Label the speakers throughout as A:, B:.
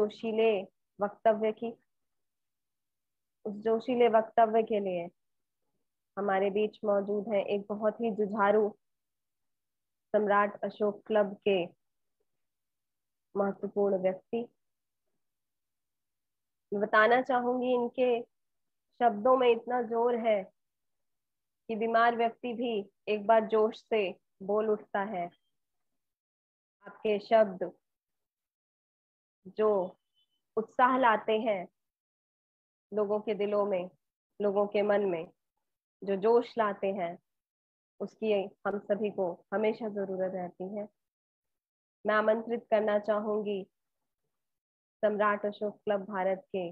A: जोशीले वक्तव्य की। उस जोशीले वक्तव्य के लिए हमारे बीच मौजूद है एक बहुत ही जुझारू सम्राट अशोक क्लब के महत्वपूर्ण व्यक्ति। बताना चाहूँगी इनके शब्दों में इतना ज़ोर है कि बीमार व्यक्ति भी एक बार जोश से बोल उठता है। आपके शब्द जो उत्साह लाते हैं लोगों के दिलों में, लोगों के मन में, जो जोश लाते हैं, उसकी हम सभी को हमेशा ज़रूरत रहती है। मैं आमंत्रित करना चाहूँगी सम्राट अशोक क्लब भारत के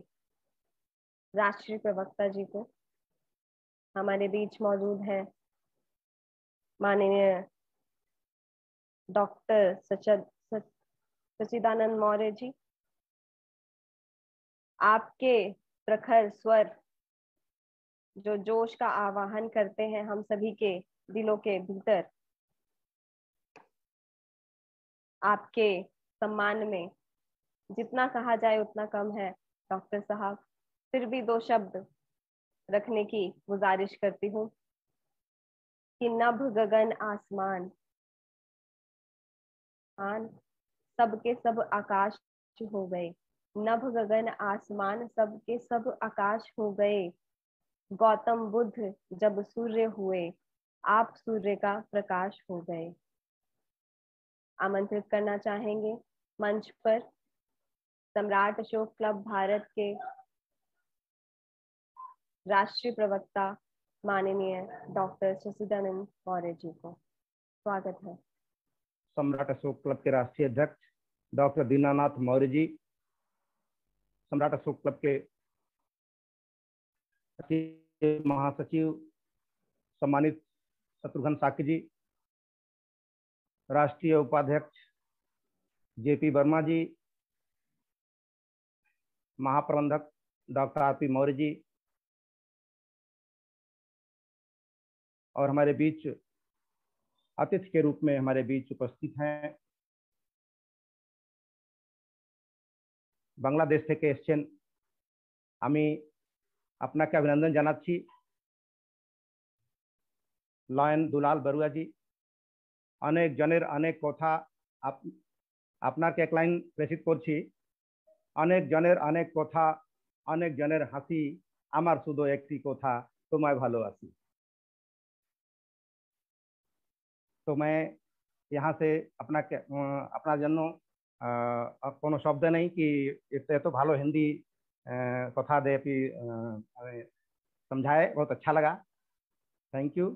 A: राष्ट्रीय प्रवक्ता जी को। हमारे बीच मौजूद है माननीय डॉक्टर सचद सचिदानंद मौर्य जी, आपके प्रखर स्वर जो जोश का आवाहन करते हैं हम सभी के दिलों के भीतर, आपके सम्मान में जितना कहा जाए उतना कम है, डॉक्टर साहब। फिर भी दो शब्द रखने की गुजारिश करती हूँ कि नभ गगन आसमान, आन सबके सब आकाश हो गए। नभ गगन आसमान सबके सब आकाश हो गए। गौतम बुद्ध जब सूर्य हुए, आप सूर्य का प्रकाश हो गए। आमंत्रित करना चाहेंगे मंच पर। सम्राट अशोक क्लब भारत के राष्ट्रीय प्रवक्ता माननीय डॉक्टर शशिदानंद मौर्य जी को। स्वागत है।
B: सम्राट अशोक क्लब के राष्ट्रीय अध्यक्ष डॉक्टर दीनानाथ मौर्य जी, सम्राट अशोक क्लब के महासचिव, सम्मानित शत्रुघ्न साकी जी, राष्ट्रीय उपाध्यक्ष जेपी वर्मा जी, महाप्रबंधक doctor R P Maurya ji और हमारे बीच अतिथि के रूप में हमारे बीच उपस्थित हैं। বাংলাদেশ থেকে এসছেন আমি আপনাকে অভিনন্দন জানাচ্ছি লয়ন দুলাল বড়ুয়াজি অনেক জনের অনেক কথা আপনাকে এক লাইন প্রেসিত করছি অনেক জনের অনেক কথা অনেক জনের হাসি আমার শুধু একটি কথা তোমায় ভালোবাসি तो मैं यहाँ से अपना अपना जन्म কোনো শব্দ নেই कि এত ভালো हिंदी कथा दे पी समझाए बहुत अच्छा लगा थैंक यू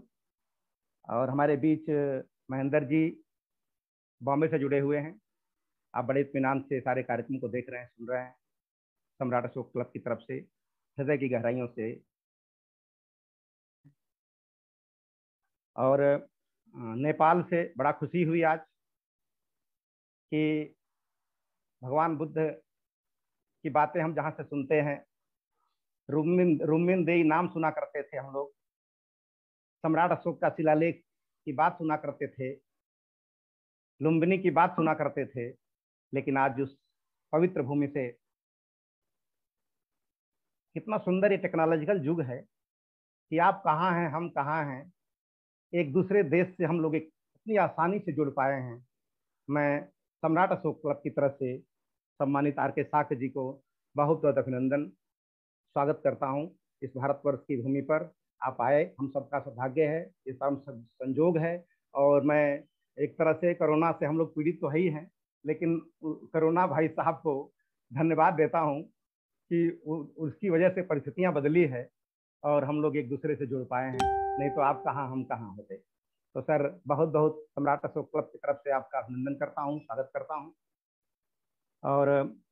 B: और हमारे बीच महेंद्र जी बॉम्बे से जुड़े हुए हैं आप बड़े इतमान से सारे कार्यक्रम को देख रहे हैं सुन रहे हैं सम्राट अशोक क्लब की तरफ से हृदय की गहराइयों से और नेपाल से बड़ा खुशी हुई आज कि भगवान बुद्ध की बातें हम जहाँ से सुनते हैं रुमिन रुमिन देई नाम सुना करते थे हम लोग। सम्राट अशोक का शिलालेख की बात सुना करते थे, लुम्बिनी की बात सुना करते थे, लेकिन आज उस पवित्र भूमि से कितना सुंदर ये टेक्नोलॉजिकल युग है कि आप कहाँ हैं, हम कहाँ हैं, एक दूसरे देश से हम लोग एक इतनी आसानी से जुड़ पाए हैं। मैं सम्राट अशोक क्लब की तरफ़ से सम्मानित आर के साख जी को बहुत बहुत अभिनंदन। स्वागत करता हूँ इस भारतवर्ष की भूमि पर। आप आए, हम सबका सौभाग्य है, ये सब संजोग है और मैं एक तरह से कोरोना से हम लोग पीड़ित तो है ही हैं, लेकिन कोरोना भाई साहब को धन्यवाद देता हूँ कि उसकी वजह से परिस्थितियाँ बदली है और हम लोग एक दूसरे से जुड़ पाए हैं, नहीं तो आप कहाँ, हम कहाँ होते। तो सर, बहुत बहुत सम्राट अशोक क्लब की तरफ़ से आपका अभिनंदन करता हूँ, स्वागत करता हूँ। और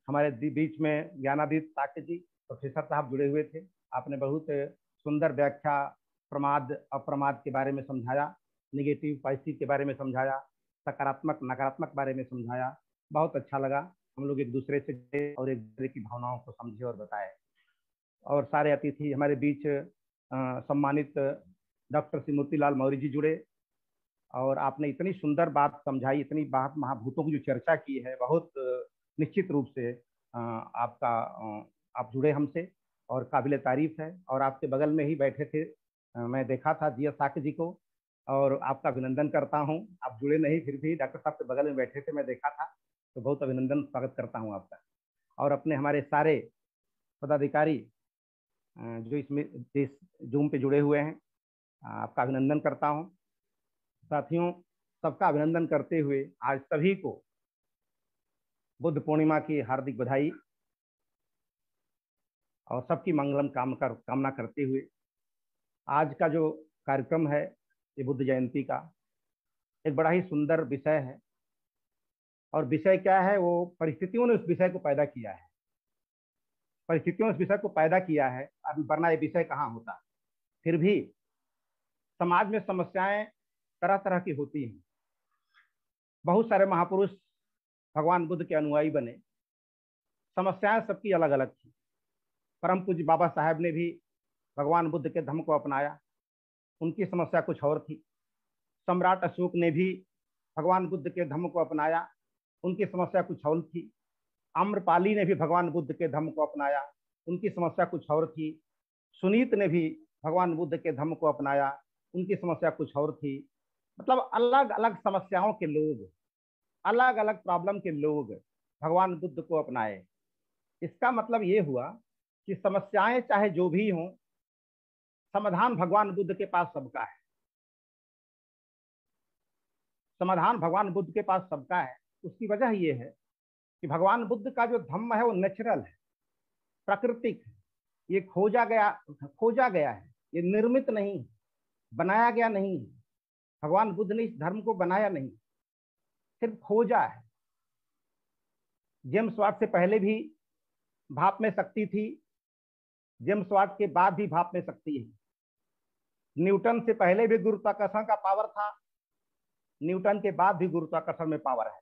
B: हमारे बीच में ज्ञानादित साक्य जी, प्रोफेसर साहब जुड़े हुए थे। आपने बहुत सुंदर व्याख्या, प्रमाद, अप्रमाद के बारे में समझाया निगेटिव पॉजिटिव के बारे में समझाया, सकारात्मक, नकारात्मक बारे में समझाया। बहुत अच्छा लगा। हम लोग एक दूसरे से और एक दूसरे की भावनाओं को समझे और बताए। और सारे अतिथि हमारे बीच सम्मानित डॉक्टर श्री लाल मौर्य जी जुड़े। और आपने इतनी सुंदर बात समझाई, इतनी बात महाभूतों की जो चर्चा की है, बहुत निश्चित रूप से आपका आप जुड़े हमसे और काबिल तारीफ़ है। और आपके बगल में ही बैठे थे मैं देखा था जी साक जी को और आपका अभिनंदन करता हूँ। आप जुड़े नहीं, फिर भी डॉक्टर साहब के बगल में बैठे थे, मैं देखा था। तो बहुत अभिनंदन, स्वागत करता हूँ आपका। और अपने हमारे सारे पदाधिकारी जो इसमें इस जूम पे जुड़े हुए हैं, आपका अभिनंदन करता हूँ। साथियों, सबका अभिनंदन करते हुए आज सभी को बुद्ध पूर्णिमा की हार्दिक बधाई और सबकी मंगलम काम कर, कामना करते हुए। आज का जो कार्यक्रम है, ये बुद्ध जयंती का, एक बड़ा ही सुंदर विषय है। और विषय क्या है, वो परिस्थितियों ने उस विषय को पैदा किया है। परिस्थितियों ने उस विषय को पैदा किया है, अभी वरना ये विषय कहाँ होता? फिर भी समाज में समस्याएँ तरह तरह की होती हैं। बहुत सारे महापुरुष भगवान बुद्ध के अनुयायी बने। समस्याएँ सबकी अलग अलग थी। परम पूज्य बाबा साहेब ने भी भगवान बुद्ध के धर्म को अपनाया। उनकी समस्या कुछ और थी। सम्राट अशोक ने भी भगवान बुद्ध के धर्म को अपनाया। उनकी समस्या कुछ और थी। आम्रपाली ने भी भगवान बुद्ध के धर्म को अपनाया। उनकी समस्या कुछ और थी। सुनीत ने भी भगवान बुद्ध के धर्म को अपनाया। उनकी समस्या कुछ और थी। मतलब अलग अलग समस्याओं के लोग अलग अलग प्रॉब्लम के लोग भगवान बुद्ध को अपनाए। इसका मतलब ये हुआ कि समस्याएँ चाहे जो भी हों, समाधान भगवान बुद्ध के पास सबका है। समाधान भगवान बुद्ध के पास सबका है। उसकी वजह यह है कि भगवान बुद्ध का जो धम्म है, वो नेचुरल है, प्राकृतिक है। ये खोजा गया खोजा गया है। ये निर्मित नहीं बनाया गया नहीं भगवान बुद्ध ने इस धर्म को बनाया नहीं सिर्फ़ खोजा है जेम्स वाट से पहले भी भाप में शक्ति थी, जेम्स वाट के बाद भी भाप में शक्ति है। न्यूटन से पहले भी गुरुत्वाकर्षण का पावर था, न्यूटन के बाद भी गुरुत्वाकर्षण में पावर है।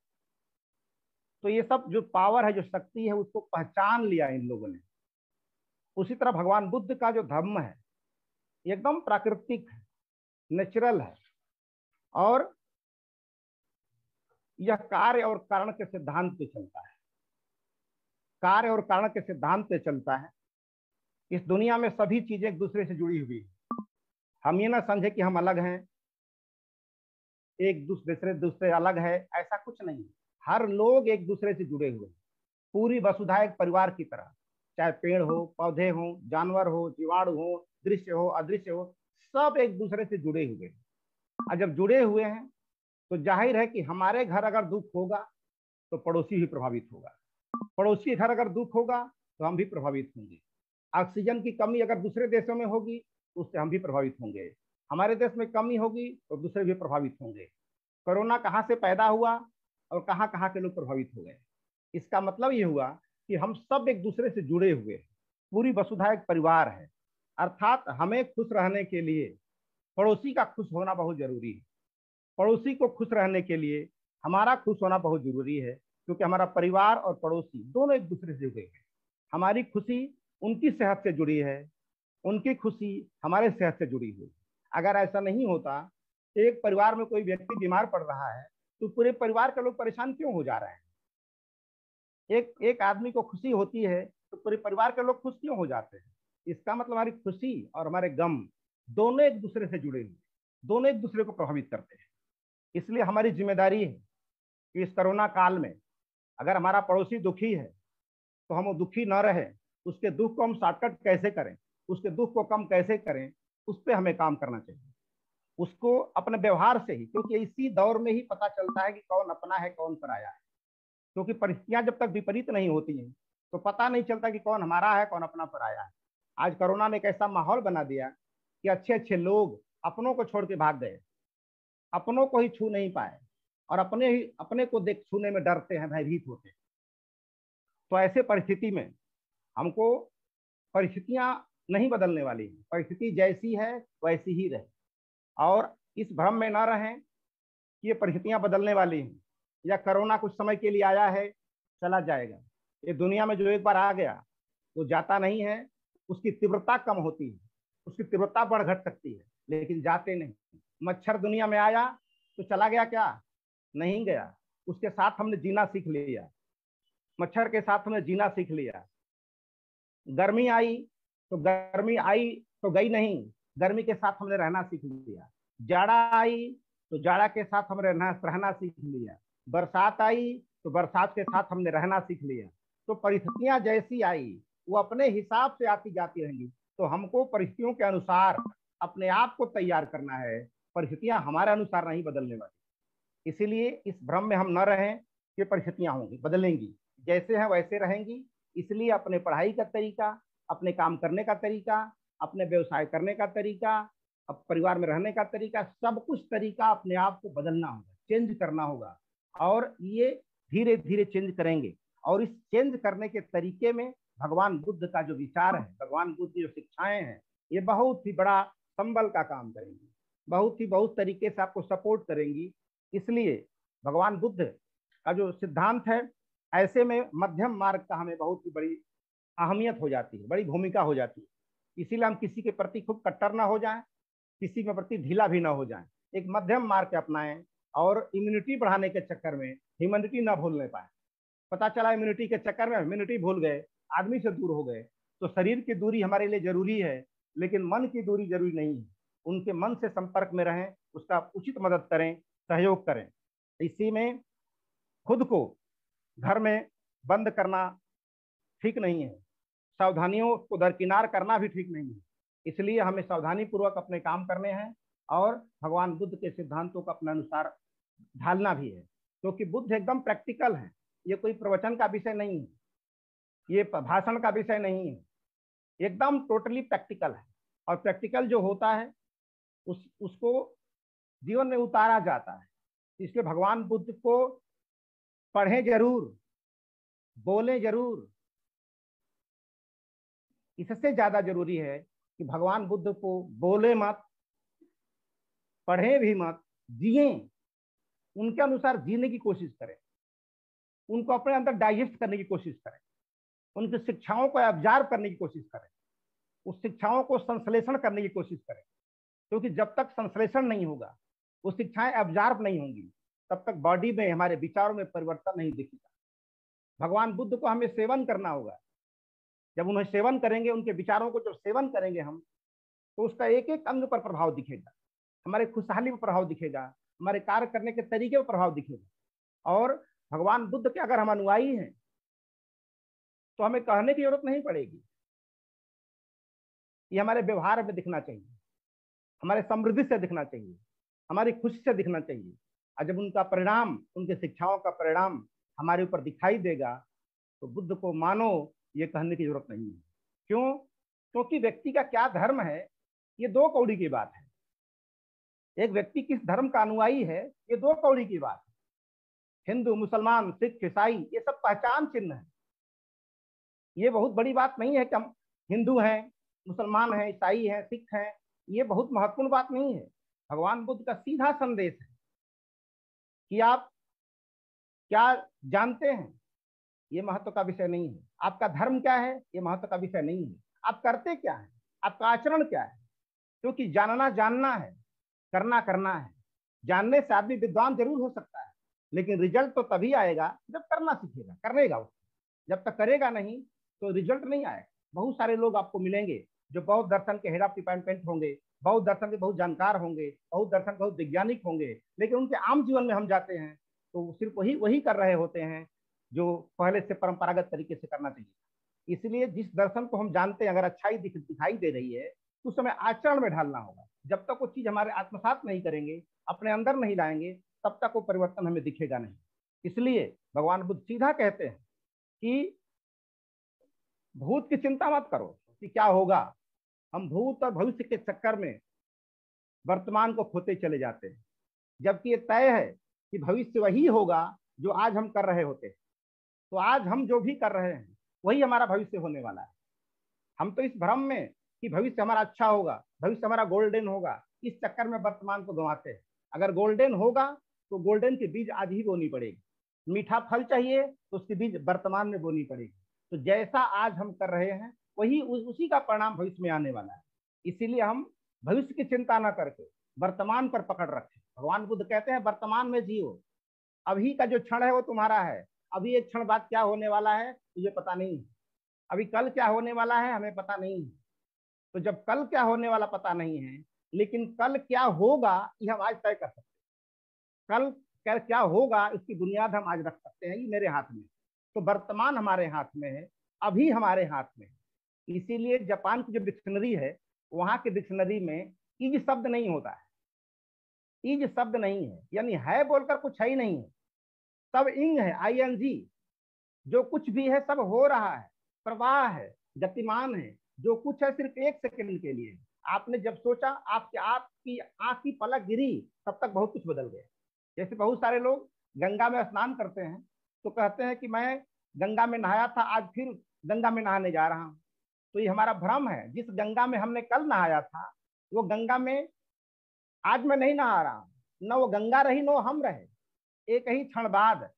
B: तो ये सब जो पावर है, जो शक्ति है, उसको पहचान लिया इन लोगों ने। उसी तरह भगवान बुद्ध का जो धर्म है एकदम प्राकृतिक है, नेचुरल है। और यह कार्य और कारण के सिद्धांत पे चलता है। कार्य और कारण के सिद्धांत पे चलता है। इस दुनिया में सभी चीज़ें एक दूसरे से जुड़ी हुई है। हम ये ना समझे कि हम अलग हैं। एक दूसरे दूसरे अलग है, ऐसा कुछ नहीं। हर लोग एक दूसरे से जुड़े हुए हैं। पूरी वसुधा एक परिवार की तरह। चाहे पेड़ हो, पौधे हो, जानवर हो, जीवाणु हो, दृश्य हो, अदृश्य हो, सब एक दूसरे से जुड़े हुए हैं। और जब जुड़े हुए हैं तो ज़ाहिर है कि हमारे घर अगर दुख होगा तो पड़ोसी भी प्रभावित होगा। पड़ोसी घर अगर दुख होगा तो हम भी प्रभावित होंगे। ऑक्सीजन की कमी अगर दूसरे देशों में होगी तो उससे हम भी प्रभावित होंगे। हमारे देश में कमी होगी तो दूसरे भी प्रभावित होंगे। कोरोना कहाँ से पैदा हुआ और कहाँ कहाँ के लोग प्रभावित हो गए? इसका मतलब ये हुआ कि हम सब एक दूसरे से जुड़े हुए हैं। पूरी वसुधा एक परिवार है। अर्थात हमें खुश रहने के लिए पड़ोसी का खुश होना बहुत ज़रूरी है। पड़ोसी को खुश रहने के लिए हमारा खुश होना बहुत ज़रूरी है, क्योंकि हमारा परिवार और पड़ोसी दोनों एक दूसरे से जुड़े हैं। हमारी खुशी उनकी सेहत से जुड़ी है, उनकी खुशी हमारे सेहत से जुड़ी हुई अगर ऐसा नहीं होता, एक परिवार में कोई व्यक्ति बीमार पड़ रहा है तो पूरे परिवार के लोग परेशान क्यों हो जा रहे हैं? एक एक आदमी को खुशी होती है तो पूरे परिवार के लोग खुश क्यों हो जाते हैं? इसका मतलब हमारी खुशी और हमारे गम दोनों एक दूसरे से जुड़े हुए दोनों एक दूसरे को प्रभावित करते हैं। इसलिए हमारी ज़िम्मेदारी है कि इस कोरोना काल में अगर हमारा पड़ोसी दुखी है तो हम वो दुखी न रहे, उसके दुख को हम शॉर्टकट कैसे करें, उसके दुख को कम कैसे करें, उस पर हमें काम करना चाहिए। उसको अपने व्यवहार से ही, क्योंकि इसी दौर में ही पता चलता है कि कौन अपना है, कौन पराया है। क्योंकि परिस्थितियाँ जब तक विपरीत नहीं होती हैं तो पता नहीं चलता कि कौन हमारा है, कौन अपना पराया है। आज कोरोना ने एक ऐसा माहौल बना दिया कि अच्छे अच्छे लोग अपनों को छोड़ के भाग गए। अपनों को ही छू नहीं पाए और अपने ही, अपने को देख छूने में डरते हैं, भयभीत होते हैं। तो ऐसे परिस्थिति में हमको परिस्थितियाँ नहीं बदलने वाली हैं। परिस्थिति जैसी है, वैसी ही रहे। और इस भ्रम में ना रहें कि ये परिस्थितियाँ बदलने वाली हैं। या कोरोना कुछ समय के लिए आया है, चला जाएगा। ये दुनिया में जो एक बार आ गया, वो जाता नहीं है, उसकी तीव्रता कम होती है, उसकी तीव्रता बढ़ घट सकती है, लेकिन जाते नहीं। मच्छर दुनिया में आया तो चला गया क्या? नहीं गया। उसके साथ हमने जीना सीख लिया। मच्छर के साथ हमने जीना सीख लिया। गर्मी आई तो गर्मी आई तो गई नहीं। गर्मी के साथ हमने रहना सीख लिया। जाड़ा आई तो जाड़ा के साथ हमने रहना रहना सीख लिया। बरसात आई तो बरसात के साथ हमने रहना सीख लिया। तो परिस्थितियाँ जैसी आई, वो अपने हिसाब से आती जाती रहेंगी। तो हमको परिस्थितियों के अनुसार अपने आप को तैयार करना है। परिस्थितियाँ हमारे अनुसार नहीं बदलने वाली। इसीलिए इस भ्रम में हम न रहें कि परिस्थितियाँ होंगी, बदलेंगी। जैसे हैं, वैसे रहेंगी। इसलिए अपने पढ़ाई का तरीका, अपने काम करने का तरीका, अपने व्यवसाय करने का तरीका अब परिवार में रहने का तरीका, सब कुछ तरीका अपने आप को बदलना होगा, चेंज करना होगा। और ये धीरे धीरे चेंज करेंगे। और इस चेंज करने के तरीके में भगवान बुद्ध का जो विचार है, भगवान बुद्ध की जो शिक्षाएँ हैं, ये बहुत ही बड़ा संबल का काम करेंगी। बहुत ही बहुत तरीके से आपको सपोर्ट करेंगी। इसलिए भगवान बुद्ध का जो सिद्धांत है, ऐसे में मध्यम मार्ग का हमें बहुत ही बड़ी अहमियत हो जाती है, बड़ी भूमिका हो जाती है। इसीलिए हम किसी के प्रति खूब कट्टर ना हो जाएँ, किसी के प्रति ढीला भी ना हो जाएँ। एक मध्यम मार्ग अपनाएँ और इम्यूनिटी बढ़ाने के चक्कर में ह्यूमनिटी ना भूलने पाए। पता चला इम्यूनिटी के चक्कर में इम्यूनिटी भूल गए, आदमी से दूर हो गए। तो शरीर की दूरी हमारे लिए ज़रूरी है, लेकिन मन की दूरी ज़रूरी नहीं है। उनके मन से संपर्क में रहें, उसका उचित मदद करें, सहयोग करें। इसी में खुद को घर में बंद करना ठीक नहीं है। सावधानियों को दरकिनार करना भी ठीक नहीं है। इसलिए हमें सावधानी पूर्वक अपने काम करने हैं और भगवान बुद्ध के सिद्धांतों को अपने अनुसार ढालना भी है। क्योंकि तो बुद्ध एकदम प्रैक्टिकल है। ये कोई प्रवचन का विषय नहीं है। ये भाषण का विषय नहीं है। एकदम टोटली प्रैक्टिकल है। और प्रैक्टिकल जो होता है उस, उसको जीवन में उतारा जाता है। इसलिए भगवान बुद्ध को पढ़ें ज़रूर, बोलें ज़रूर। इससे ज़्यादा ज़रूरी है कि भगवान बुद्ध को बोले मत, पढ़े भी मत, जिए। उनके अनुसार जीने की कोशिश करें। उनको अपने अंदर डाइजेस्ट करने की कोशिश करें। उनकी शिक्षाओं को ऑब्ज़र्व करने की कोशिश करें। उस शिक्षाओं को संश्लेषण करने की कोशिश करें। क्योंकि जब तक संश्लेषण नहीं होगा, वो शिक्षाएँ ऑब्ज़र्व नहीं होंगी, तब तक बॉडी में हमारे विचारों में परिवर्तन नहीं दिखेगा। भगवान बुद्ध को हमें सेवन करना होगा। जब उन्हें सेवन करेंगे, उनके विचारों को जब सेवन करेंगे हम तो उसका एक एक अंग पर प्रभाव दिखेगा। हमारे खुशहाली पर प्रभाव दिखेगा, हमारे कार्य करने के तरीके पर प्रभाव दिखेगा। और भगवान बुद्ध के अगर हम अनुयायी हैं तो हमें कहने की ज़रूरत नहीं पड़ेगी। ये हमारे व्यवहार में दिखना चाहिए। हमारे समृद्धि से दिखना चाहिए, हमारी खुशी से दिखना चाहिए। और जब उनका परिणाम, उनके शिक्षाओं का परिणाम हमारे ऊपर दिखाई देगा तो बुद्ध को मानो, ये कहने की ज़रूरत नहीं है। क्यों? क्योंकि तो व्यक्ति का क्या धर्म है, ये दो कौड़ी की बात है। एक व्यक्ति किस धर्म का अनुयायी है, ये दो कौड़ी की बात है। हिंदू, मुसलमान, सिख, ईसाई, ये सब पहचान चिन्ह है। ये बहुत बड़ी बात नहीं है कि हम हिंदू हैं, मुसलमान हैं, ईसाई हैं, सिख हैं ये बहुत महत्वपूर्ण बात नहीं है। भगवान बुद्ध का सीधा संदेश है कि आप क्या जानते हैं, ये महत्व का विषय नहीं है। आपका धर्म क्या है, ये महत्व का विषय नहीं है। आप करते क्या है? आपका आचरण क्या है? क्योंकि तो जानना जानना है, करना करना है। जानने से आदमी विद्वान ज़रूर हो सकता है, लेकिन रिज़ल्ट तो तभी आएगा जब करना सीखेगा, करेगा उसको। जब तक करेगा नहीं तो रिज़ल्ट नहीं आएगा। बहुत सारे लोग आपको मिलेंगे जो बौद्ध दर्शन के हेड ऑफ़ डिपार्टमेंट होंगे बौद्ध दर्शन के बहुत जानकार होंगे बौद्ध दर्शन बहुत वैज्ञानिक होंगे लेकिन उनके आम जीवन में हम जाते हैं तो सिर्फ़ वही वही कर रहे होते हैं जो पहले से परंपरागत तरीके से करना चाहिए इसलिए जिस दर्शन को हम जानते हैं अगर अच्छाई दिख, दिखाई दे रही है तो उस समय आचरण में ढालना होगा। जब तक वो चीज़ हमारे आत्मसात नहीं करेंगे अपने अंदर नहीं लाएँगे तब तक वो परिवर्तन हमें दिखेगा नहीं। इसलिए भगवान बुद्ध सीधा कहते हैं कि भूत की चिंता मत करो कि क्या होगा हम भूत और भविष्य के चक्कर में वर्तमान को खोते चले जाते हैं। जबकि ये तय है कि भविष्य वही होगा जो आज हम कर रहे होते हैं। तो आज हम जो भी कर रहे हैं, वही हमारा भविष्य होने वाला है। हम तो इस भ्रम में कि भविष्य हमारा अच्छा होगा, भविष्य हमारा गोल्डन होगा, इस चक्कर में वर्तमान को गंवाते हैं। अगर गोल्डन होगा तो गोल्डन के बीज आज ही बोनी पड़ेगी। मीठा फल चाहिए तो उसके बीज वर्तमान में बोनी पड़ेगी। तो जैसा आज हम कर रहे हैं वही उस, उसी का परिणाम भविष्य में आने वाला है। इसीलिए हम भविष्य की चिंता न करके वर्तमान पर पकड़ रखें। भगवान बुद्ध कहते हैं वर्तमान में जियो। अभी का जो क्षण है वो तुम्हारा है। अभी एक क्षण बाद क्या होने वाला है ये पता नहीं। है अभी कल क्या होने वाला है हमें पता नहीं। है तो जब कल क्या होने वाला पता नहीं है लेकिन कल क्या होगा ये हम आज तय कर सकते हैं। कल क्या होगा इसकी बुनियाद हम आज रख सकते हैं ये मेरे हाथ में तो वर्तमान हमारे हाथ में है अभी हमारे हाथ में है। इसीलिए जापान की जो डिक्शनरी है, वहाँ की डिक्शनरी में ईज शब्द नहीं होता है। ईज शब्द नहीं है, यानी है बोलकर कुछ है ही नहीं है। सब इंग है आई एन जी जो कुछ भी है, सब हो रहा है, प्रवाह है, गतिमान है। जो कुछ है, सिर्फ़ एक सेकंड के लिए। आपने जब सोचा, आपके आपकी आँख की पलक गिरी, तब तक बहुत कुछ बदल गया। जैसे बहुत सारे लोग गंगा में स्नान करते हैं तो कहते हैं कि मैं गंगा में नहाया था, आज फिर गंगा में नहाने जा रहा हूँ। तो ये हमारा भ्रम है। जिस गंगा में हमने कल नहाया था, वो गंगा में आज मैं नहीं नहा रहा हूँ। न वो गंगा रही, न हम रहे। एक ही क्षण बाद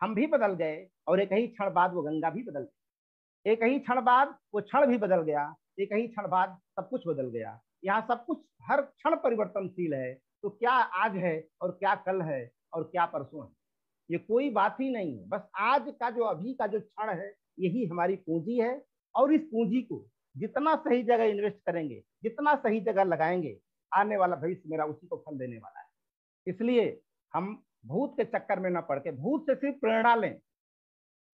B: हम भी बदल गए और एक ही क्षण बाद वो गंगा भी बदल गई। एक ही क्षण बाद वो क्षण भी बदल गया, एक ही क्षण बाद सब कुछ बदल गया। यहाँ सब कुछ हर क्षण परिवर्तनशील है। तो क्या आज है और क्या कल है और क्या परसों है? ये कोई बात ही नहीं है। बस आज का जो अभी का जो क्षण है, यही हमारी पूंजी है। और इस पूंजी को जितना सही जगह इन्वेस्ट करेंगे, जितना सही जगह लगाएँगे, आने वाला भविष्य मेरा उसी को फल देने वाला है। इसलिए हम भूत के चक्कर में न पड़ के भूत से सिर्फ़ प्रेरणा लें,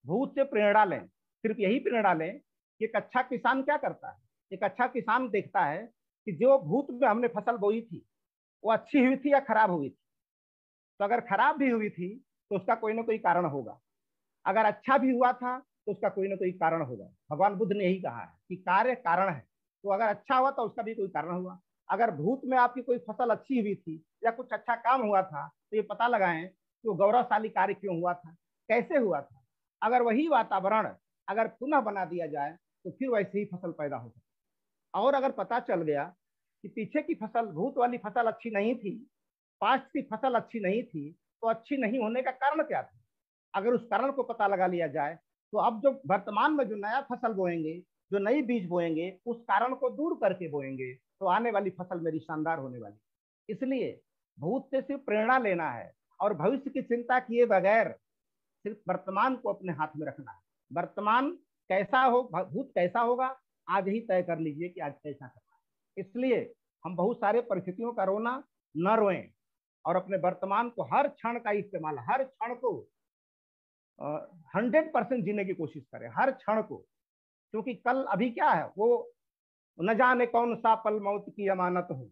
B: भूत से प्रेरणा लें, सिर्फ़ यही प्रेरणा लें कि एक अच्छा किसान क्या करता है? एक अच्छा किसान देखता है कि जो भूत में हमने फ़सल बोई थी, वो अच्छी हुई थी या खराब हुई थी? तो अगर खराब भी हुई थी तो उसका कोई ना कोई कारण होगा। अगर अच्छा भी हुआ था तो उसका कोई ना कोई कारण होगा। भगवान बुद्ध ने यही कहा है कि कार्य कारण है। तो अगर अच्छा हुआ तो उसका भी कोई कारण हुआ। अगर भूत में आपकी कोई फ़सल अच्छी हुई थी या कुछ अच्छा काम हुआ था तो ये पता लगाएँ कि वो गौरवशाली कार्य क्यों हुआ था, कैसे हुआ था। अगर वही वातावरण अगर पुनः बना दिया जाए तो फिर वैसे ही फ़सल पैदा हो सकती और अगर पता चल गया कि पीछे की फ़सल, भूत वाली फ़सल अच्छी नहीं थी, पास्ट की फ़सल अच्छी नहीं थी तो अच्छी नहीं होने का कारण क्या था? अगर उस कारण को पता लगा लिया जाए तो अब जो वर्तमान में जो नया फ़सल बोएँगे, जो नई बीज बोएँगे, उस कारण को दूर करके बोएँगे तो आने वाली फ़सल मेरी शानदार होने वाली। इसलिए भूत से सिर्फ़ प्रेरणा लेना है और भविष्य की चिंता किए बगैर सिर्फ़ वर्तमान को अपने हाथ में रखना है। वर्तमान कैसा हो भूत कैसा होगा, आज ही तय कर लीजिए कि आज कैसा करना है। इसलिए हम बहुत सारे परिस्थितियों का रोना न रोएँ और अपने वर्तमान को हर क्षण का इस्तेमाल, हर क्षण को हंड्रेड परसेंट जीने की कोशिश करें, हर क्षण को। क्योंकि कल अभी क्या है, वो न जाने कौन सा पल मौत की अमानत हो।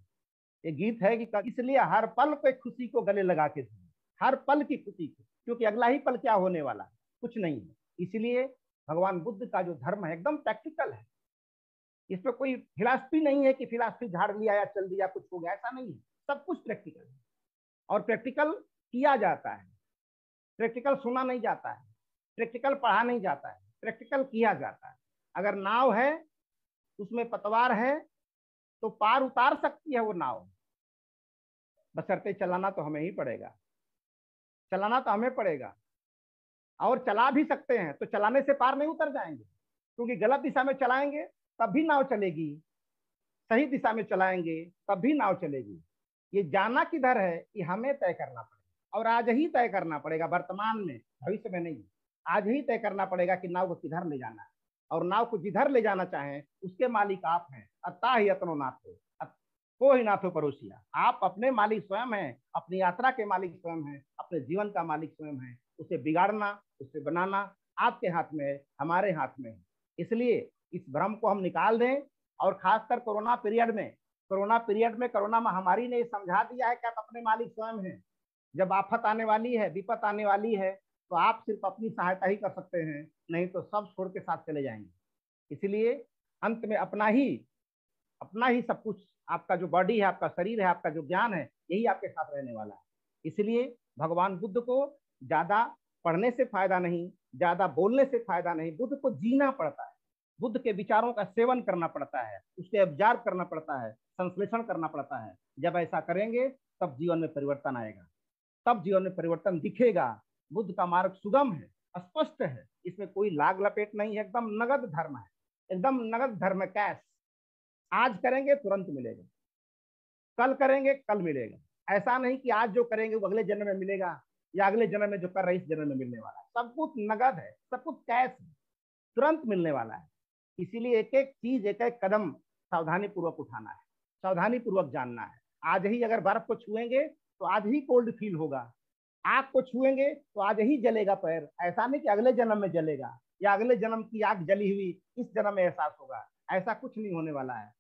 B: ये गीत है कि इसलिए हर पल पे खुशी को गले लगा के हर पल की खुशी को, क्योंकि अगला ही पल क्या होने वाला है? कुछ नहीं है। इसलिए भगवान बुद्ध का जो धर्म है, एकदम प्रैक्टिकल है। इसमें कोई फिलासफी नहीं है कि फिलासफी झाड़ लिया या चल दिया, कुछ हो गया, ऐसा नहीं है। सब कुछ प्रैक्टिकल है। और प्रैक्टिकल किया जाता है। प्रैक्टिकल सुना नहीं जाता है। प्रैक्टिकल पढ़ा नहीं जाता है। प्रैक्टिकल किया जाता है। अगर नाव है, उसमें पतवार है तो पार उतार सकती है वो नाव। बसरते चलाना तो हमें ही पड़ेगा। चलाना तो हमें पड़ेगा। और चला भी सकते हैं तो चलाने से पार नहीं उतर जाएँगे। क्योंकि गलत दिशा में चलाएँगे तब भी नाव चलेगी। सही दिशा में चलाएँगे तब भी नाव चलेगी। ये जाना किधर है, ये हमें तय करना पड़ेगा। और आज ही तय करना पड़ेगा, वर्तमान में, भविष्य में नहीं। आज ही तय करना पड़ेगा कि नाव को किधर ले जाना है। और नाव को जिधर ले जाना चाहें, उसके मालिक आप हैं। अता ही यत्नो नाथ को ही नाथो पड़ोसिया आप अपने मालिक स्वयं हैं, अपनी यात्रा के मालिक स्वयं हैं, अपने जीवन का मालिक स्वयं है। उसे बिगाड़ना, उसे बनाना आपके हाथ में है, हमारे हाथ में है। इसलिए इस भ्रम को हम निकाल दें और खासकर कोरोना पीरियड में, कोरोना पीरियड में कोरोना महामारी ने समझा दिया है कि आप अपने मालिक स्वयं हैं। जब आफत आने वाली है, विपत आने वाली है तो आप सिर्फ़ अपनी सहायता ही कर सकते हैं, नहीं तो सब छोड़ के साथ चले जाएँगे। इसलिए अंत में अपना ही अपना ही सब कुछ, आपका जो बॉडी है, आपका शरीर है, आपका जो ज्ञान है, यही आपके साथ रहने वाला है। इसलिए भगवान बुद्ध को ज़्यादा पढ़ने से फ़ायदा नहीं, ज़्यादा बोलने से फ़ायदा नहीं, बुद्ध को जीना पड़ता है। बुद्ध के विचारों का सेवन करना पड़ता है, उसके ऑब्ज़र्व करना पड़ता है, संश्लेषण करना पड़ता है। जब ऐसा करेंगे, तब जीवन में परिवर्तन आएगा। तब जीवन में परिवर्तन दिखेगा। बुद्ध का मार्ग सुगम है स्पष्ट है। इसमें कोई लाग लपेट नहीं है, एकदम नगद धर्म है, एकदम नगद धर्म कैश। आज करेंगे, तुरंत मिलेगा। कल करेंगे, कल मिलेगा। ऐसा नहीं कि आज जो करेंगे, वो अगले जन्म में मिलेगा, या अगले जन्म में जो कर रहे इस जन्म में मिलने वाला है। सब कुछ नगद है, सब कुछ कैश है, तुरंत मिलने वाला है। इसीलिए एक एक चीज़ एक एक कदम सावधानी पूर्वक उठाना है सावधानी पूर्वक जानना है। आज ही अगर बर्फ़ को छुएँगे तो आज ही कोल्ड फील होगा। आग को छुएँगे तो आज ही जलेगा पैर। ऐसा नहीं कि अगले जन्म में जलेगा, या अगले जन्म की आग जली हुई, इस जन्म में एहसास होगा। ऐसा कुछ नहीं होने वाला है।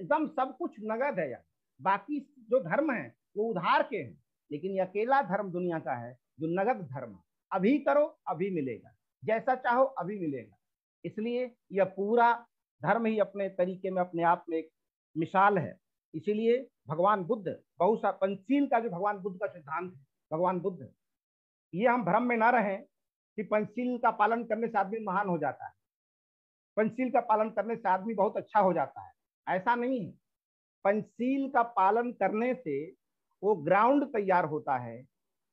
B: एकदम सब कुछ नगद है यार। बाकी जो धर्म है, वो उधार के हैं। लेकिन ये अकेला धर्म दुनिया का है, जो नगद धर्म। अभी करो, अभी मिलेगा। जैसा चाहो, अभी मिलेगा। इसलिए यह पूरा धर्म ही अपने तरीके में, अपने आप में एक मिसाल है। इसीलिए भगवान बुद्ध बहुत सा पंचशील का जो भगवान बुद्ध का सिद्धांत है, भगवान बुद्ध, ये हम भ्रम में ना रहें कि पंचशील का पालन करने से आदमी महान हो जाता है। पंचशील का पालन करने से आदमी बहुत अच्छा हो जाता है। ऐसा नहीं है। पंचशील का पालन करने से वो ग्राउंड तैयार होता है,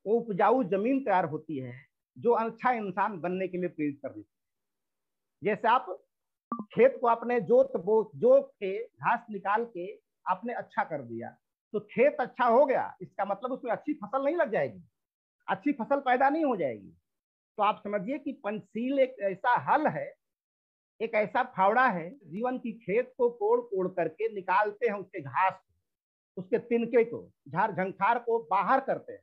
B: वो उपजाऊ ज़मीन तैयार होती है, जो अच्छा इंसान बनने के लिए प्रेरित कर देती है। जैसे आप खेत को आपने जोत बो, जोत के घास निकाल के आपने अच्छा कर दिया तो खेत अच्छा हो गया, इसका मतलब उसमें अच्छी फ़सल नहीं लग जाएगी, अच्छी फ़सल पैदा नहीं हो जाएगी। तो आप समझिए कि पंचशील एक ऐसा हल है, एक ऐसा फावड़ा है, जीवन की खेत को कोड़ कोड़ करके निकालते हैं उसके घास उसके तिनके को झाड़ झंखार को बाहर करते हैं।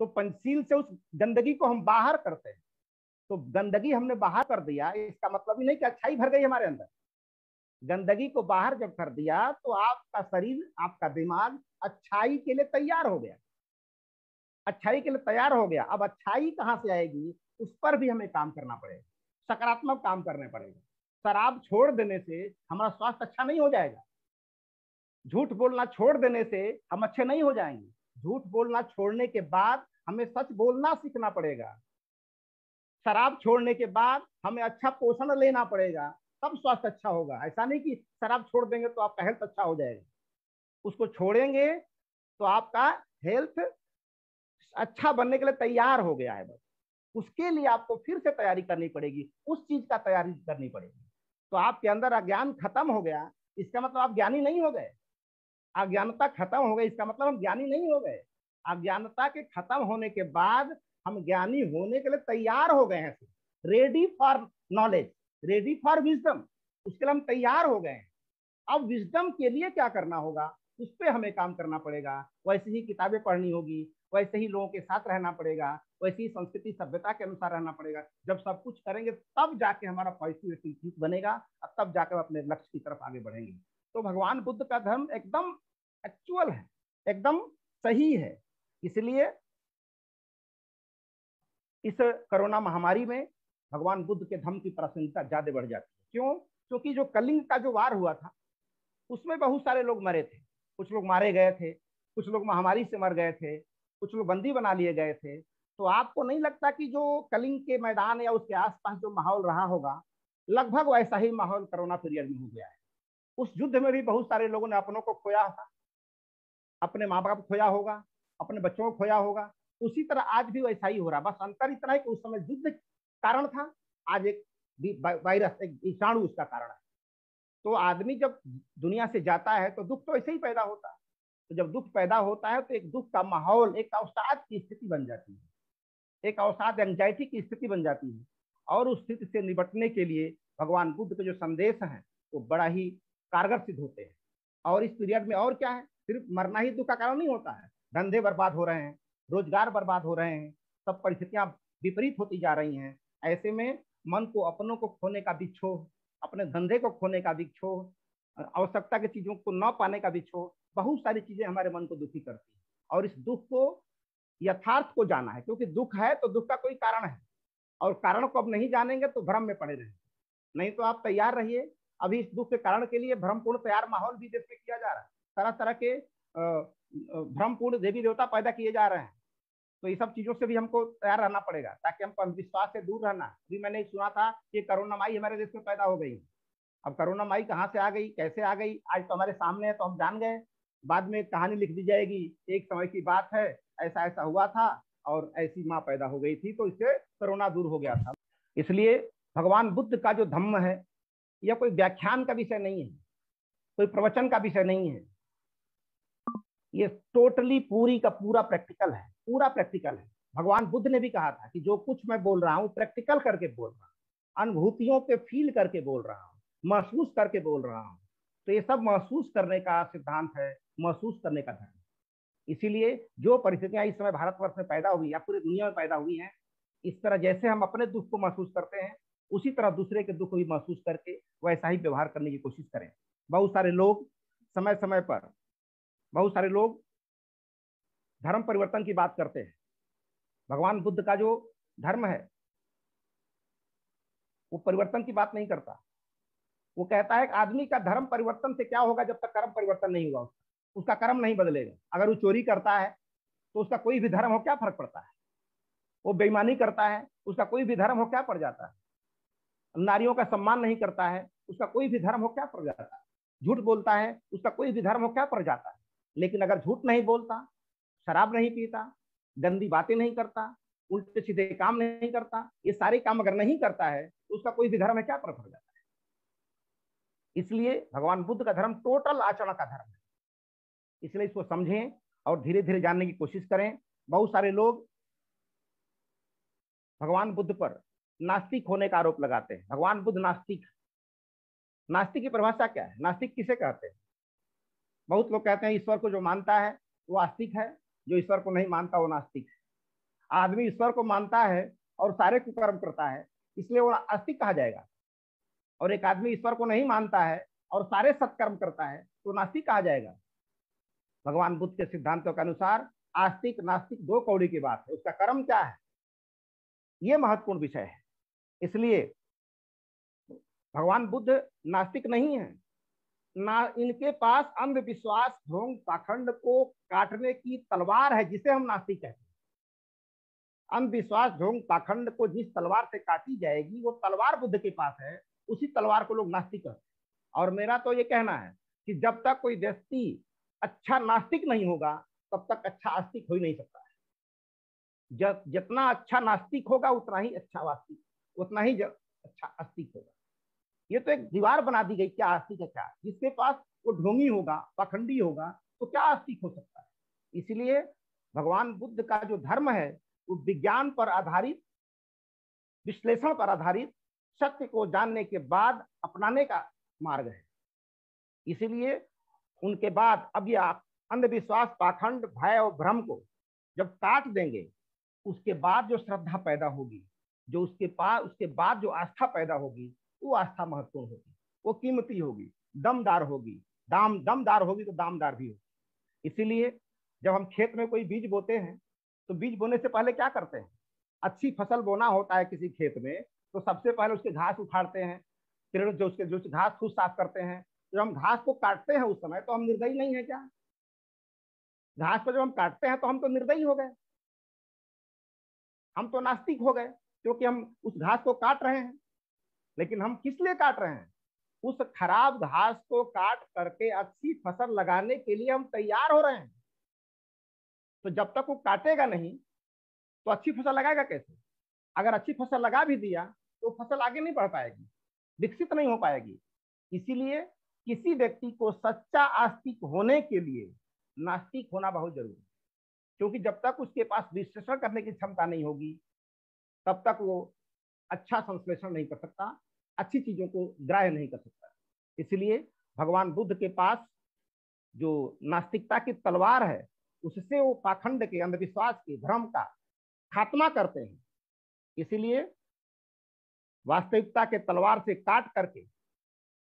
B: तो पंचशील से उस गंदगी को हम बाहर करते हैं। तो गंदगी हमने बाहर कर दिया, इसका मतलब ही नहीं कि अच्छाई भर गई हमारे अंदर। गंदगी को बाहर जब कर दिया तो आपका शरीर, आपका दिमाग अच्छाई के लिए तैयार हो गया। अच्छाई के लिए तैयार हो गया। अब अच्छाई कहाँ से आएगी? उस पर भी हमें काम करना पड़ेगा। सकारात्मक काम करने पड़ेगा। शराब छोड़ देने से हमारा स्वास्थ्य अच्छा नहीं हो जाएगा। झूठ बोलना छोड़ देने से हम अच्छे नहीं हो जाएँगे। झूठ बोलना छोड़ने के बाद हमें सच बोलना सीखना पड़ेगा। शराब छोड़ने के बाद हमें अच्छा पोषण लेना पड़ेगा। तब स्वास्थ्य अच्छा होगा। ऐसा नहीं कि शराब छोड़ देंगे तो आपका हेल्थ अच्छा हो जाएगा। उसको छोड़ेंगे तो आपका हेल्थ अच्छा बनने के लिए तैयार हो गया है बस। उसके लिए आपको फिर से तैयारी करनी पड़ेगी। उस चीज़ का तैयारी करनी पड़ेगी। तो आपके अंदर अज्ञान खत्म हो गया। इसका मतलब आप ज्ञानी नहीं हो गए। अज्ञानता खत्म हो गई। इसका मतलब हम ज्ञानी नहीं हो गए। अज्ञानता के खत्म होने के बाद हम ज्ञानी होने के लिए तैयार हो गए हैं। Ready for knowledge ready for wisdom उसके लिए हम तैयार हो गए हैं। अब विजडम के लिए क्या करना होगा? उस पर हमें काम करना पड़ेगा। वैसे ही किताबें पढ़नी होगी, वैसे ही लोगों के साथ रहना पड़ेगा, वैसे ही संस्कृति सभ्यता के अनुसार रहना पड़ेगा। जब सब कुछ करेंगे, तब जाके हमारा पॉजिटिव ठीक बनेगा, और तब जाकर अपने लक्ष्य की तरफ़ आगे बढ़ेंगे। तो भगवान बुद्ध का धर्म एकदम एक्चुअल है, एकदम सही है। इसलिए इस कोरोना महामारी में भगवान बुद्ध के धर्म की प्रासंगिकता ज़्यादा बढ़ जाती है। क्यों? क्योंकि जो कलिंग का जो वार हुआ था, उसमें बहुत सारे लोग मरे थे। कुछ लोग मारे गए थे, कुछ लोग महामारी से मर गए थे, कुछ लोग बंदी बना लिए गए थे। तो आपको नहीं लगता कि जो कलिंग के मैदान या उसके आसपास जो माहौल रहा होगा, लगभग वैसा ही माहौल कोरोना पीरियड में हो गया है? उस युद्ध में भी बहुत सारे लोगों ने अपनों को खोया था। अपने माँ बाप खोया होगा, अपने बच्चों को खोया होगा। उसी तरह आज भी वैसा ही हो रहा बस अंतर इतना है कि उस समय युद्ध कारण था। आज एक वायरस, एक विषाणु उसका कारण है। तो आदमी जब दुनिया से जाता है तो दुख तो ऐसे ही पैदा होता है। तो जब दुख पैदा होता है तो एक दुख का माहौल, एक अवसाद की स्थिति बन जाती है। एक अवसाद एंजाइटी की स्थिति बन जाती है। और उस स्थिति से निपटने के लिए भगवान बुद्ध के जो संदेश हैं, वो तो बड़ा ही कारगर सिद्ध होते हैं। और इस पीरियड में और क्या है? सिर्फ़ मरना ही दुख का कारण नहीं होता है। धंधे बर्बाद हो रहे हैं, रोज़गार बर्बाद हो रहे हैं, सब परिस्थितियाँ विपरीत होती जा रही हैं। ऐसे में मन को अपनों को खोने का भी अपने धंधे को खोने का भी आवश्यकता की चीज़ों को न पाने का भी बहुत सारी चीज़ें हमारे मन को दुखी करती है। और इस दुख को, यथार्थ को जाना है, क्योंकि दुख है तो दुख का कोई कारण है। और कारण को अब नहीं जानेंगे तो भ्रम में पड़े रहेंगे। नहीं तो आप तैयार रहिए। अभी इस दुख के कारण के लिए भ्रमपूर्ण तैयार माहौल भी देश में किया जा रहा है। तरह तरह के भ्रमपूर्ण देवी देवता पैदा किए जा रहे हैं। तो ये सब चीज़ों से भी हमको तैयार रहना पड़ेगा, ताकि हम अंधविश्वास से दूर रहना। अभी मैंने सुना था कि करोना माई हमारे देश में पैदा हो गई। अब करोना माई कहाँ से आ गई, कैसे आ गई, आज तो हमारे सामने है तो हम जान गए। बाद में कहानी लिख दी जाएगी, एक समय की बात है, ऐसा ऐसा हुआ था और ऐसी माँ पैदा हो गई थी तो इससे कोरोना दूर हो गया था। इसलिए भगवान बुद्ध का जो धम्म है यह कोई व्याख्यान का विषय नहीं है, कोई प्रवचन का विषय नहीं है, ये टोटली पूरी का पूरा प्रैक्टिकल है। पूरा प्रैक्टिकल है। भगवान बुद्ध ने भी कहा था कि जो कुछ मैं बोल रहा हूँ, प्रैक्टिकल करके बोल रहा हूँ, अनुभूतियों पे फील करके बोल रहा हूँ, महसूस करके बोल रहा हूँ तो ये सब महसूस करने का सिद्धांत है, महसूस करने का धर्म। इसीलिए जो परिस्थितियाँ इस समय भारतवर्ष में पैदा हुई या पूरी दुनिया में पैदा हुई हैं, इस तरह जैसे हम अपने दुख को महसूस करते हैं, उसी तरह दूसरे के दुख को भी महसूस करके वैसा ही व्यवहार करने की कोशिश करें। बहुत सारे लोग समय समय पर, बहुत सारे लोग धर्म परिवर्तन की बात करते हैं। भगवान बुद्ध का जो धर्म है, वो परिवर्तन की बात नहीं करता। वो कहता है कि आदमी का धर्म परिवर्तन से क्या होगा जब तक कर्म परिवर्तन नहीं हुआ उसका? कर्म नहीं बदलेगा। अगर वो चोरी करता है तो उसका कोई भी धर्म हो क्या फ़र्क पड़ता है? वो बेईमानी करता है, उसका कोई भी धर्म हो क्या पड़ जाता है? नारियों का सम्मान नहीं करता है, उसका कोई भी धर्म हो क्या पड़ जाता है? झूठ बोलता है, उसका कोई भी धर्म हो क्या पड़ जाता है? लेकिन अगर झूठ नहीं बोलता शराब नहीं पीता, गंदी बातें नहीं करता, उल्टे सीधे काम नहीं करता, ये सारे काम अगर नहीं करता है तो उसका कोई भी धर्म है, क्या पड़ जाता है? इसलिए भगवान बुद्ध का धर्म टोटल आचरण का धर्म है। इसलिए इसको समझें और धीरे धीरे जानने की कोशिश करें। बहुत सारे लोग भगवान बुद्ध पर नास्तिक होने का आरोप लगाते हैं। भगवान बुद्ध नास्तिक नास्तिक की परिभाषा क्या है? नास्तिक किसे कहते हैं? बहुत लोग कहते हैं, ईश्वर को जो मानता है, वो आस्तिक है। जो ईश्वर को नहीं मानता वो नास्तिक। है आदमी ईश्वर को मानता है और सारे कुकर्म करता है, इसलिए वो आस्तिक कहा जाएगा। और एक आदमी ईश्वर को नहीं मानता है और सारे सत्कर्म करता है तो नास्तिक कहा जाएगा। भगवान बुद्ध के सिद्धांतों के अनुसार आस्तिक, नास्तिक दो कौड़ी की बात है, उसका कर्म क्या है? ये महत्वपूर्ण विषय है। इसलिए भगवान बुद्ध नास्तिक नहीं है। ना इनके पास अंधविश्वास ढोंग पाखंड को काटने की तलवार है, जिसे हम नास्तिक कहते हैं। अंधविश्वास ढोंग पाखंड को जिस तलवार से काटी जाएगी, वो तलवार बुद्ध के पास है, उसी तलवार को लोग नास्तिक कहते हैं। और मेरा तो ये कहना है कि जब तक कोई व्यक्ति अच्छा नास्तिक नहीं होगा, तब तक अच्छा आस्तिक हो ही नहीं सकता है। जितना अच्छा नास्तिक होगा, उतना ही अच्छा वास्तिक, उतना ही अच्छा आस्तिक होगा। ये तो एक दीवार बना दी गई क्या आस्तिक है क्या? जिसके पास वो ढोंगी होगा, पाखंडी होगा तो क्या आस्तिक हो सकता है? इसलिए भगवान बुद्ध का जो धर्म है, वो विज्ञान पर आधारित, विश्लेषण पर आधारित सत्य को जानने के बाद अपनाने का मार्ग है। इसीलिए उनके बाद अब ये आप अंधविश्वास, पाखंड, भय और भ्रम को जब काट देंगे, उसके बाद जो श्रद्धा पैदा होगी, जो उसके पास उसके बाद जो आस्था पैदा होगी वो आस्था महत्वपूर्ण होगी, वो कीमती होगी, दमदार होगी, दाम, दमदार होगी तो दामदार भी होगी। इसीलिए जब हम खेत में कोई बीज बोते हैं तो बीज बोने से पहले क्या करते हैं? अच्छी फ़सल बोना होता है किसी खेत में तो सबसे पहले उसके घास उखाड़ते हैं, फिर जो उसके, जो घास खुद साफ़ करते हैं। जब हम घास को काटते हैं उस समय तो हम निर्दयी नहीं है क्या? घास को जब हम काटते हैं तो हम तो निर्दयी हो गए। हम तो नास्तिक हो गए, क्योंकि हम उस घास को काट रहे हैं। लेकिन हम किस लिए काट रहे हैं? उस खराब घास को काट करके अच्छी फ़सल लगाने के लिए हम तैयार हो रहे हैं। तो जब तक वो काटेगा नहीं तो अच्छी फ़सल लगाएगा कैसे? अगर अच्छी फ़सल लगा भी दिया तो फ़सल आगे नहीं बढ़ पाएगी, विकसित नहीं हो पाएगी। इसीलिए किसी व्यक्ति को सच्चा आस्तिक होने के लिए नास्तिक होना बहुत ज़रूरी क्योंकि जब तक उसके पास विश्लेषण करने की क्षमता नहीं होगी, तब तक वो अच्छा संश्लेषण नहीं कर सकता अच्छी चीज़ों को ग्राह्य नहीं कर सकता। इसलिए भगवान बुद्ध के पास जो नास्तिकता की तलवार है, उससे वो पाखंड के अंधविश्वास के भ्रम का खात्मा करते हैं। इसीलिए वास्तविकता के तलवार से काट करके,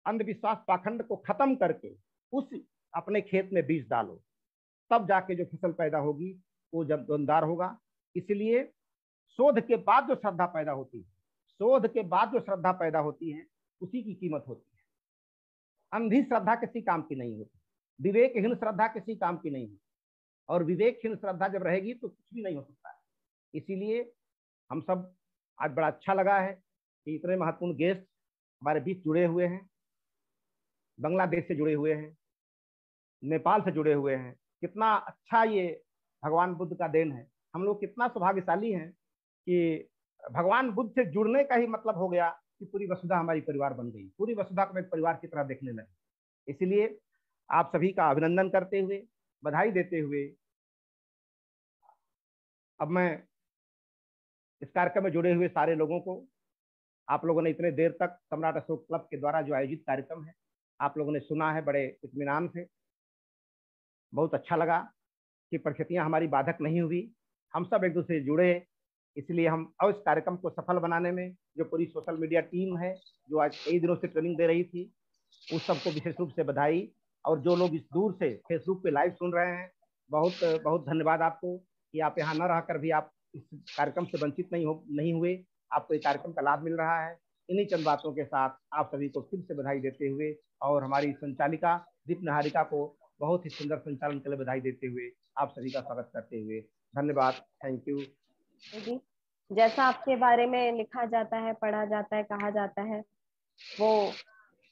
B: अंधविश्वास पाखंड को खत्म करके उस अपने खेत में बीज डालो। तब जाके जो फ़सल पैदा होगी, वो जब दमदार होगा। इसलिए शोध के बाद जो श्रद्धा पैदा होती है शोध के बाद जो श्रद्धा पैदा होती है, उसी की कीमत होती है। अंधी श्रद्धा किसी काम की नहीं होती, विवेकहीन श्रद्धा किसी काम की नहीं होती। और विवेकहीन श्रद्धा जब रहेगी तो कुछ भी नहीं हो सकता है। इसीलिए हम सब आज बड़ा अच्छा लगा है कि इतने महत्वपूर्ण गेस्ट हमारे बीच जुड़े हुए हैं, बांग्लादेश से जुड़े हुए हैं, नेपाल से जुड़े हुए हैं। कितना अच्छा ये भगवान बुद्ध का देन है। हम लोग कितना सौभाग्यशाली हैं कि भगवान बुद्ध से जुड़ने का ही मतलब हो गया कि पूरी वसुधा हमारी परिवार बन गई। पूरी वसुधा को एक परिवार की तरह देखने लगे। इसलिए आप सभी का अभिनंदन करते हुए, बधाई देते हुए, अब मैं इस कार्यक्रम में जुड़े हुए सारे लोगों को, आप लोगों ने इतने देर तक सम्राट अशोक क्लब के द्वारा जो आयोजित कार्यक्रम है, आप लोगों ने सुना है, बड़े इतमान से। बहुत अच्छा लगा कि परिस्थितियाँ हमारी बाधक नहीं हुई। हम सब एक दूसरे जुड़े इसलिए हम अब इस कार्यक्रम को सफल बनाने में जो पूरी सोशल मीडिया टीम है, जो आज कई दिनों से ट्रेनिंग दे रही थी, उस सबको विशेष रूप से बधाई। और जो लोग इस दूर से फेसबुक पे लाइव सुन रहे हैं, बहुत बहुत धन्यवाद आपको कि आप यहाँ न रहकर भी आप इस कार्यक्रम से वंचित नहीं हो, नहीं हुए। आपको ये कार्यक्रम का लाभ मिल रहा है। इन्हीं चंद बातों के साथ आप सभी को फिर से बधाई देते हुए और हमारी संचालिका दीप नहारिका को बहुत ही सुंदर संचालन के लिए बधाई देते हुए आप सभी का स्वागत करते हुए धन्यवाद। Thank you
A: ji. जैसा आपके बारे में लिखा जाता है, पढ़ा जाता है, कहा जाता है, वो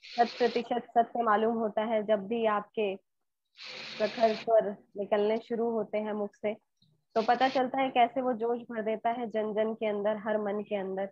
A: शत प्रतिशत सत्य मालूम होता है जब भी आपके प्रखर स्वर निकलने शुरू होते हैं मुख से। तो पता चलता है कैसे वो जोश भर देता है जन जन के अंदर, हर मन के अंदर।